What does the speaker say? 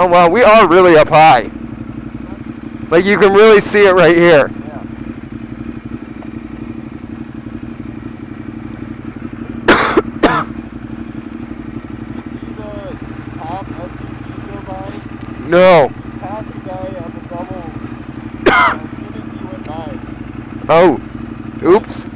Oh wow, we are really up high. Like you can really see it right here. No. oh. Oops.